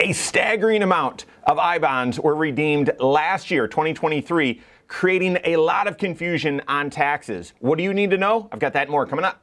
A staggering amount of I bonds were redeemed last year, 2023, creating a lot of confusion on taxes. What do you need to know? I've got that more coming up.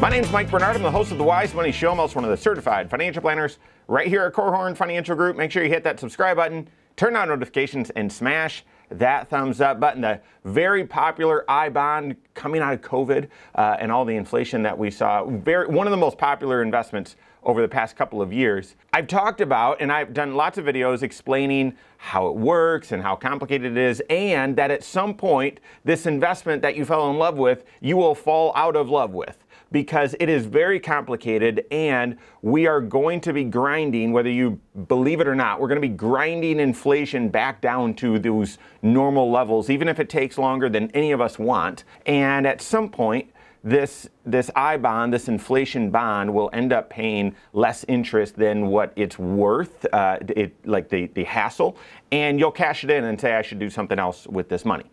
My name is Mike Bernard. I'm the host of the Wise Money Show. I'm also one of the certified financial planners right here at Korhorn Financial Group. Make sure you hit that subscribe button, turn on notifications, and smash that thumbs up button. The very popular I bond coming out of COVID uh, and all the inflation that we saw. Very, one of the most popular investments over the past couple of years. I've talked about and I've done lots of videos explaining how it works and how complicated it is, and that at some point, this investment that you fell in love with, you will fall out of love with because it is very complicated and we are going to be grinding, whether you believe it or not, we're going to be grinding inflation back down to those normal levels, even if it takes longer than any of us want. And at some point, this this I bond, this inflation bond, will end up paying less interest than what it's worth, uh, it, like the, the hassle, and you'll cash it in and say, I should do something else with this money.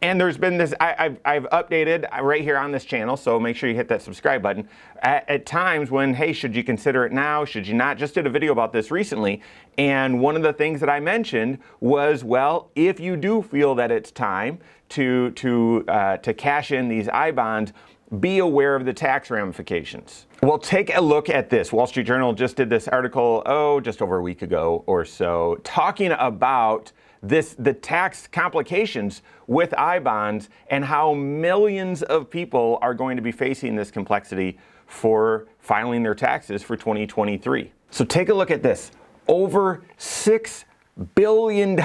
And there's been this, I, have I've updated right here on this channel, so make sure you hit that subscribe button. At, at, times when, hey, should you consider it now? Should you not? Just did a video about this recently. And one of the things that I mentioned was, well, if you do feel that it's time to, to, uh, to cash in these I bonds, be aware of the tax ramifications. Well, take a look at this. Wall Street Journal just did this article, oh, just over a week ago or so, talking about this the tax complications with I bonds and how millions of people are going to be facing this complexity for filing their taxes for 2023. So take a look at this. Over $6 billion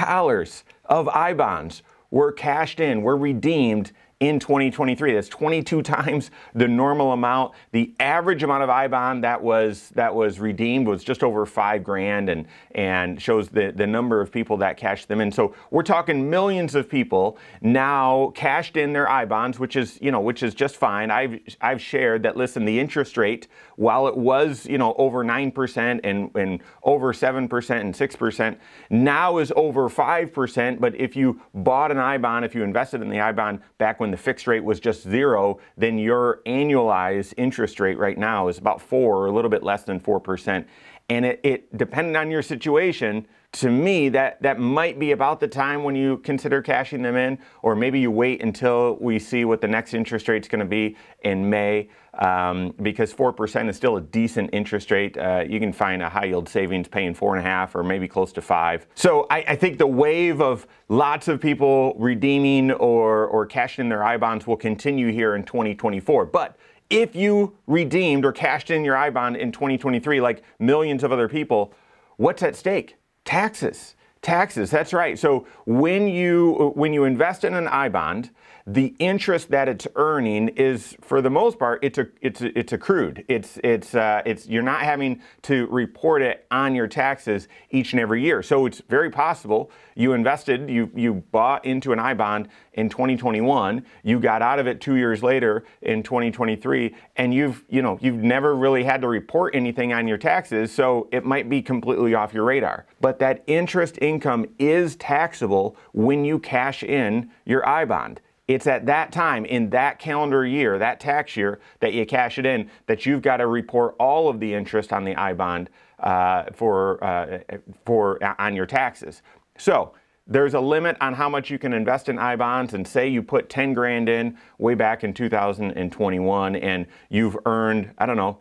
of I bonds were cashed in, were redeemed in 2023. That's 22 times the normal amount. The average amount of I bond that was that was redeemed was just over five grand, and and shows the the number of people that cashed them in. So we're talking millions of people now cashed in their I bonds, which is you know which is just fine. I've I've shared that. Listen, the interest rate, while it was you know over nine percent and and over seven percent and six percent, now is over five percent. But if you bought an I bond, if you invested in the I bond back when the fixed rate was just zero, then your annualized interest rate right now is about four or a little bit less than 4%. And it, it depending on your situation, to me, that, that might be about the time when you consider cashing them in, or maybe you wait until we see what the next interest rate is going to be in May, um, because 4% is still a decent interest rate. Uh, you can find a high yield savings paying four and a half or maybe close to five. So I, I think the wave of lots of people redeeming or, or cashing in their I bonds will continue here in 2024. But if you redeemed or cashed in your I bond in 2023, like millions of other people, what's at stake? Taxes. Taxes, that's right. So when you when you invest in an I bond, the interest that it's earning is, for the most part, it's a, it's a, it's accrued. It's it's uh, it's you're not having to report it on your taxes each and every year. So it's very possible you invested, you you bought into an I bond in 2021, you got out of it two years later in 2023, and you've you know you've never really had to report anything on your taxes. So it might be completely off your radar. But that interest income is taxable when you cash in your I bond. It's at that time in that calendar year, that tax year, that you cash it in, that you've got to report all of the interest on the I bond uh, for uh, for uh, on your taxes. So there's a limit on how much you can invest in I bonds, and say you put 10 grand in way back in 2021, and you've earned I don't know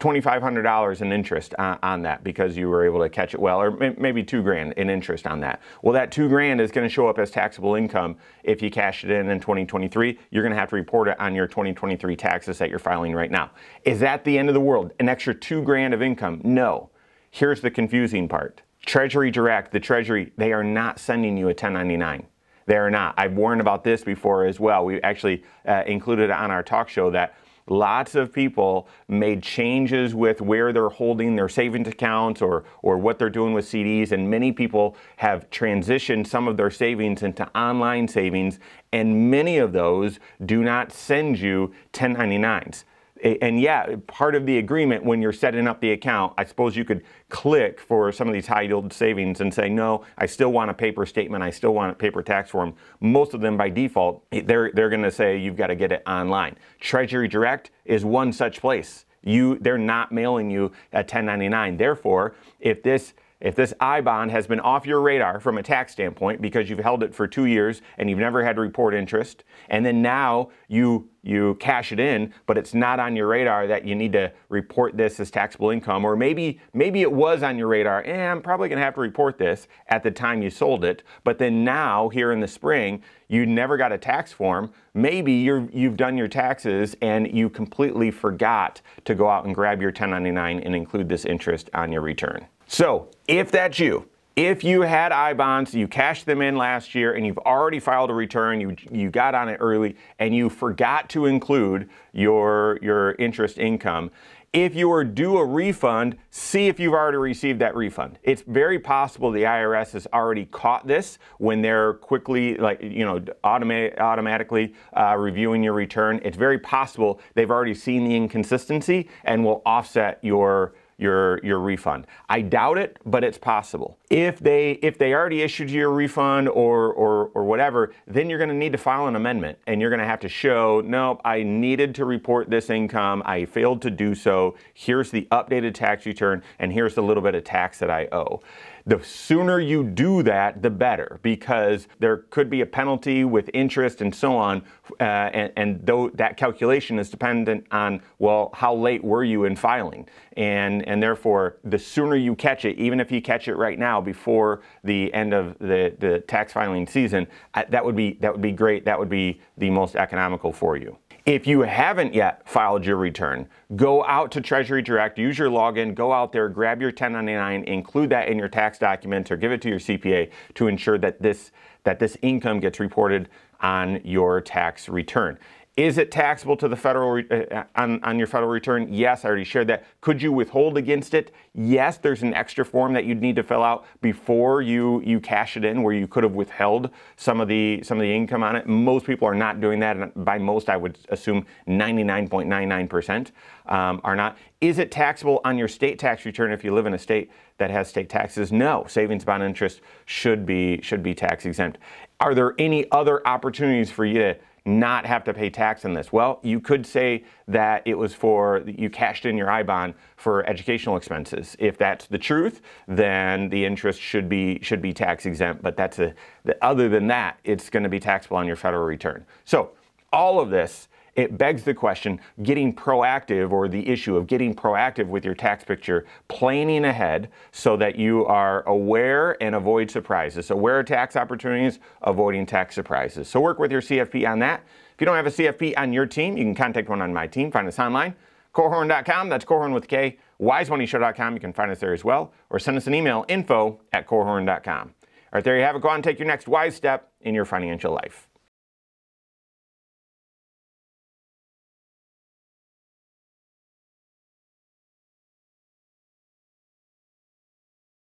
$2,500 in interest on, that because you were able to catch it well, or maybe two grand in interest on that. Well, that two grand is going to show up as taxable income if you cash it in in 2023. You're going to have to report it on your 2023 taxes that you're filing right now. Is that the end of the world? An extra two grand of income? No. Here's the confusing part Treasury Direct, the Treasury, they are not sending you a 1099. They are not. I've warned about this before as well. We actually uh, included on our talk show that Lots of people made changes with where they're holding their savings accounts or, or what they're doing with CDs, and many people have transitioned some of their savings into online savings, and many of those do not send you 1099s. And yeah, part of the agreement when you're setting up the account, I suppose you could click for some of these high yield savings and say, no, I still want a paper statement. I still want a paper tax form. Most of them by default, they're, they're going to say you've got to get it online. Treasury Direct is one such place. You, they're not mailing you a 1099. Therefore, if this if this I bond has been off your radar from a tax standpoint because you've held it for two years and you've never had to report interest, and then now you you cash it in, but it's not on your radar that you need to report this as taxable income, or maybe maybe it was on your radar, and I'm probably gonna have to report this at the time you sold it, but then now here in the spring you never got a tax form. Maybe you're you've done your taxes and you completely forgot to go out and grab your 1099 and include this interest on your return. So if that's you, if you had I bonds, you cashed them in last year, and you've already filed a return, you you got on it early, and you forgot to include your your interest income. If you are due a refund, see if you've already received that refund. It's very possible the IRS has already caught this when they're quickly, like you know, automa- automatically uh, reviewing your return. It's very possible they've already seen the inconsistency and will offset your your your refund. I doubt it, but it's possible. If they if they already issued you a refund or or or whatever, then you're going to need to file an amendment and you're going to have to show, nope, I needed to report this income, I failed to do so. Here's the updated tax return and here's the little bit of tax that I owe. The sooner you do that, the better, because there could be a penalty with interest and so on, uh, and, and though that calculation is dependent on well, how late were you in filing, and and therefore the sooner you catch it, even if you catch it right now before the end of the, the tax filing season, that would be that would be great. That would be the most economical for you. If you haven't yet filed your return, go out to Treasury Direct, use your login, go out there, grab your 1099, include that in your tax documents or give it to your CPA to ensure that this that this income gets reported on your tax return. Is it taxable to the federal uh, on, on your federal return? Yes, I already shared that. Could you withhold against it? Yes, there's an extra form that you'd need to fill out before you you cash it in, where you could have withheld some of the some of the income on it. Most people are not doing that, and by most, I would assume 99.99% um, are not. Is it taxable on your state tax return if you live in a state that has state taxes? No, savings bond interest should be should be tax exempt. Are there any other opportunities for you to not have to pay tax on this? Well, you could say that it was for, you cashed in your I bond for educational expenses. If that's the truth, then the interest should be, should be tax exempt, but that's a, other than that, it's gonna be taxable on your federal return. So all of this it begs the question getting proactive or the issue of getting proactive with your tax picture, planning ahead so that you are aware and avoid surprises. Aware of tax opportunities, avoiding tax surprises. So work with your CFP on that. If you don't have a CFP on your team, you can contact one on my team. Find us online, korhorn.com. That's korhorn with K. WiseMoneyShow.com. You can find us there as well. Or send us an email, info at korhorn.com. All right, there you have it. Go on and take your next wise step in your financial life.